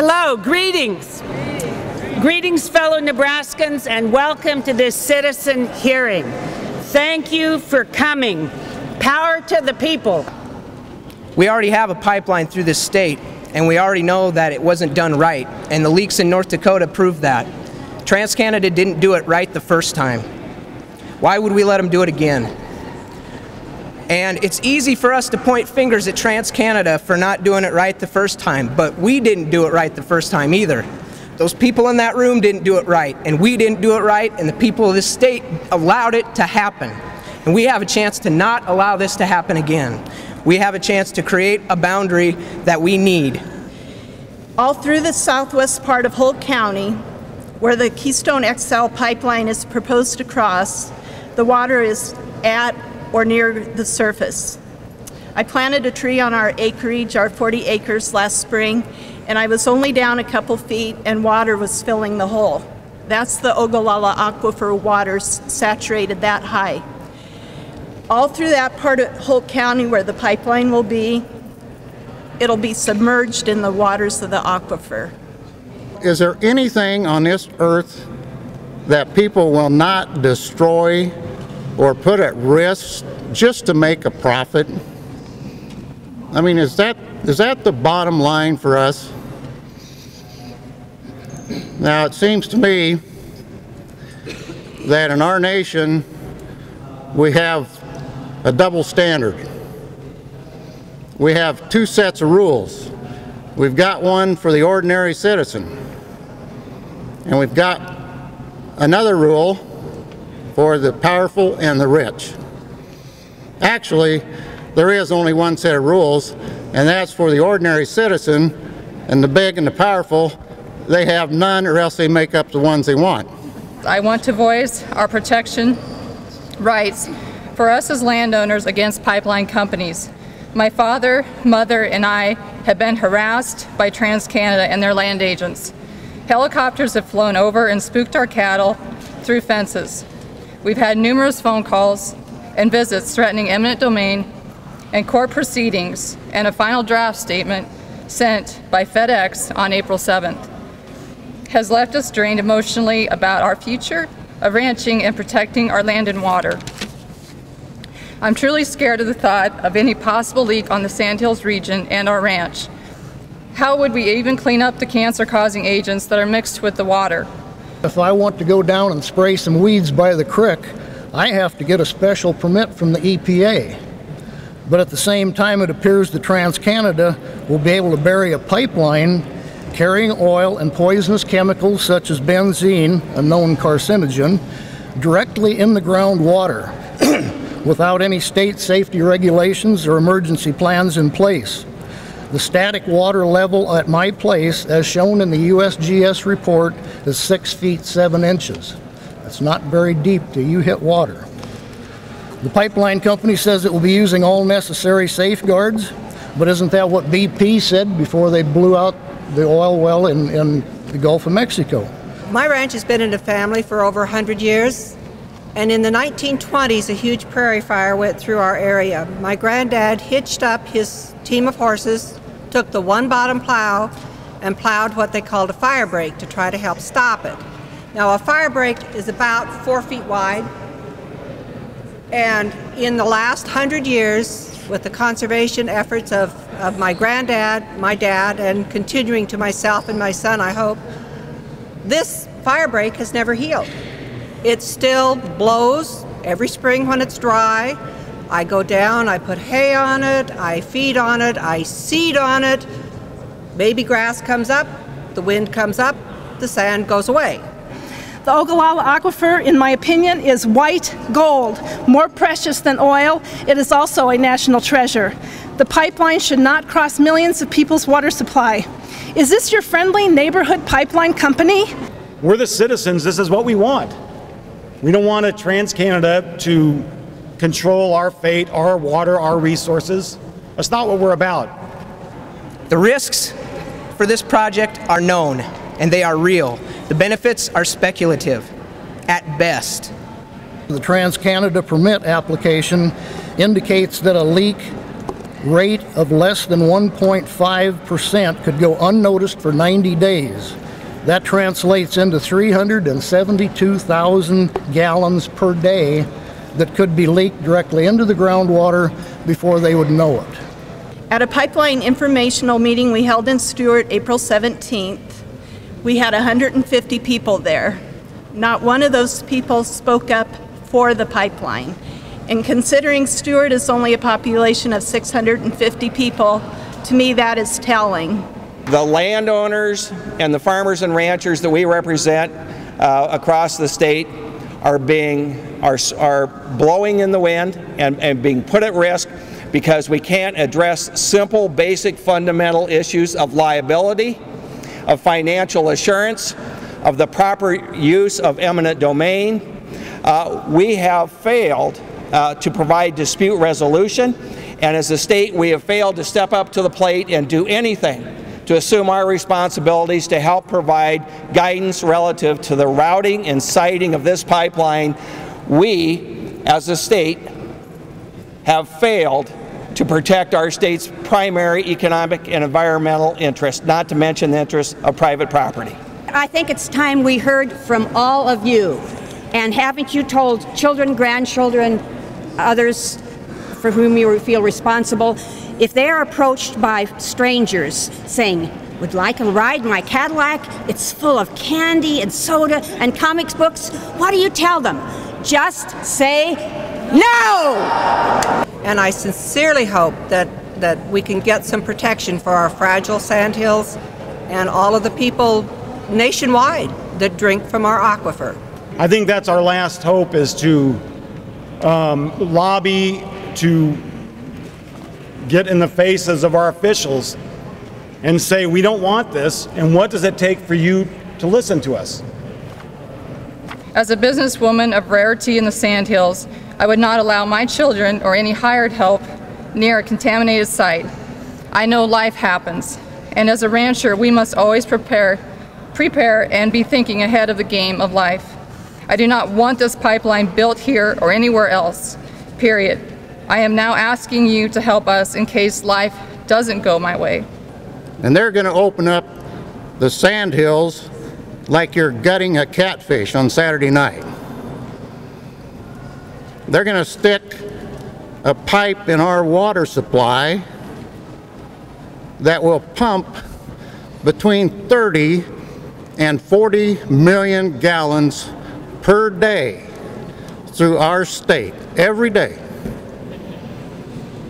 Hello, greetings. Greetings, fellow Nebraskans, and welcome to this citizen hearing. Thank you for coming. Power to the people. We already have a pipeline through this state, and we already know that it wasn't done right, and the leaks in North Dakota prove that. TransCanada didn't do it right the first time. Why would we let them do it again? And it's easy for us to point fingers at TransCanada for not doing it right the first time, but we didn't do it right the first time either. Those people in that room didn't do it right, and we didn't do it right, and the people of this state allowed it to happen. And we have a chance to not allow this to happen again. We have a chance to create a boundary that we need. All through the southwest part of Holt County, where the Keystone XL pipeline is proposed to cross, the water is at or near the surface. I planted a tree on our acreage, our 40 acres, last spring, and I was only down a couple feet and water was filling the hole. That's the Ogallala Aquifer waters saturated that high. All through that part of Holt County where the pipeline will be, it'll be submerged in the waters of the aquifer. Is there anything on this earth that people will not destroy or put at risk just to make a profit? I mean, is that is that the bottom line for us? Now, it seems to me that in our nation we have a double standard. We have two sets of rules. We've got one for the ordinary citizen, and we've got another rule for the powerful and the rich. Actually, there is only one set of rules, and that's for the ordinary citizen, and the big and the powerful, they have none or else they make up the ones they want. I want to voice our protection rights for us as landowners against pipeline companies. My father, mother, and I have been harassed by TransCanada and their land agents. Helicopters have flown over and spooked our cattle through fences. We've had numerous phone calls and visits threatening eminent domain and court proceedings and a final draft statement sent by FedEx on April 7th has left us drained emotionally about our future of ranching and protecting our land and water. I'm truly scared of the thought of any possible leak on the Sandhills region and our ranch. How would we even clean up the cancer-causing agents that are mixed with the water? If I want to go down and spray some weeds by the creek, I have to get a special permit from the EPA. But at the same time, it appears that TransCanada will be able to bury a pipeline carrying oil and poisonous chemicals such as benzene, a known carcinogen, directly in the groundwater without any state safety regulations or emergency plans in place. The static water level at my place, as shown in the USGS report, is 6 feet 7 inches. That's not very deep till you hit water. The pipeline company says it will be using all necessary safeguards, but isn't that what BP said before they blew out the oil well in, in the Gulf of Mexico? My ranch has been in the family for over 100 years. And in the 1920s, a huge prairie fire went through our area. My granddad hitched up his team of horses, took the one bottom plow, and plowed what they called a fire break to try to help stop it. Now, a fire break is about four feet wide. And in the last hundred years, with the conservation efforts of, of my granddad, my dad, and continuing to myself and my son, I hope, this fire break has never healed. It still blows every spring when it's dry. I go down, I put hay on it, I feed on it, I seed on it. Baby grass comes up, the wind comes up, the sand goes away. The Ogallala Aquifer, in my opinion, is white gold, more precious than oil. It is also a national treasure. The pipeline should not cross millions of people's water supply. Is this your friendly neighborhood pipeline company? We're the citizens. This is what we want. We don't want a TransCanada to control our fate, our water, our resources. That's not what we're about. The risks for this project are known and they are real. The benefits are speculative at best. The TransCanada permit application indicates that a leak rate of less than 1.5% could go unnoticed for 90 days. That translates into 372,000 gallons per day that could be leaked directly into the groundwater before they would know it. At a pipeline informational meeting we held in Stuart April 17th, we had 150 people there. Not one of those people spoke up for the pipeline. And considering Stuart is only a population of 650 people, to me that is telling. The landowners and the farmers and ranchers that we represent uh, across the state are being are, are blowing in the wind and, and being put at risk because we can't address simple, basic, fundamental issues of liability, of financial assurance, of the proper use of eminent domain. Uh, we have failed uh, to provide dispute resolution, and as a state, we have failed to step up to the plate and do anything to assume our responsibilities to help provide guidance relative to the routing and siting of this pipeline. We, as a state, have failed to protect our state's primary economic and environmental interests, not to mention the interests of private property. I think it's time we heard from all of you. And haven't you told children, grandchildren, others for whom you feel responsible, if they are approached by strangers saying, would like a ride in my Cadillac? It's full of candy and soda and comics books. What do you tell them? Just say no! And I sincerely hope that, that we can get some protection for our fragile sandhills and all of the people nationwide that drink from our aquifer. I think that's our last hope is to um, lobby to get in the faces of our officials and say, we don't want this, and what does it take for you to listen to us? As a businesswoman of rarity in the Sandhills, I would not allow my children or any hired help near a contaminated site. I know life happens, and as a rancher, we must always prepare, prepare and be thinking ahead of the game of life. I do not want this pipeline built here or anywhere else, period. I am now asking you to help us in case life doesn't go my way. And they're going to open up the sand hills like you're gutting a catfish on Saturday night. They're going to stick a pipe in our water supply that will pump between 30 and 40 million gallons per day through our state every day.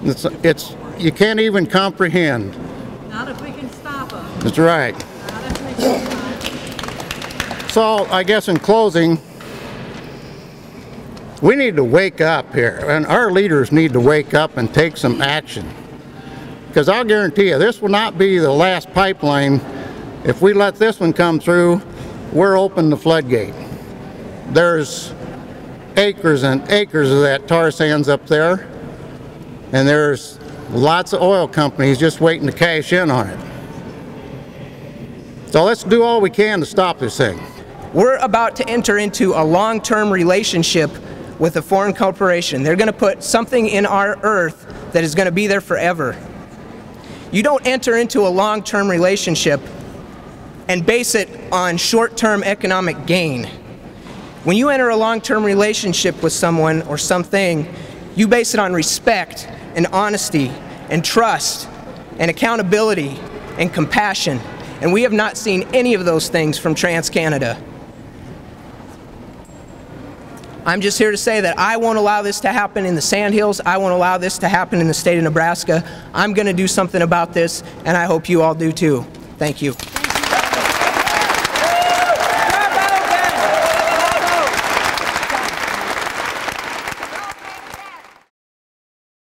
It's, it's, you can't even comprehend. Not if we can stop them. That's right. So I guess in closing, we need to wake up here, and our leaders need to wake up and take some action. Because I'll guarantee you, this will not be the last pipeline. If we let this one come through, we're open the floodgate. There's acres and acres of that tar sands up there and there's lots of oil companies just waiting to cash in on it. So let's do all we can to stop this thing. We're about to enter into a long-term relationship with a foreign corporation. They're going to put something in our earth that is going to be there forever. You don't enter into a long-term relationship and base it on short-term economic gain. When you enter a long-term relationship with someone or something, you base it on respect and honesty and trust and accountability and compassion. And we have not seen any of those things from TransCanada. I'm just here to say that I won't allow this to happen in the Sandhills. I won't allow this to happen in the state of Nebraska. I'm going to do something about this, and I hope you all do too. Thank you.